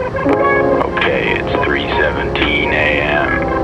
Okay, it's 3:17 a.m.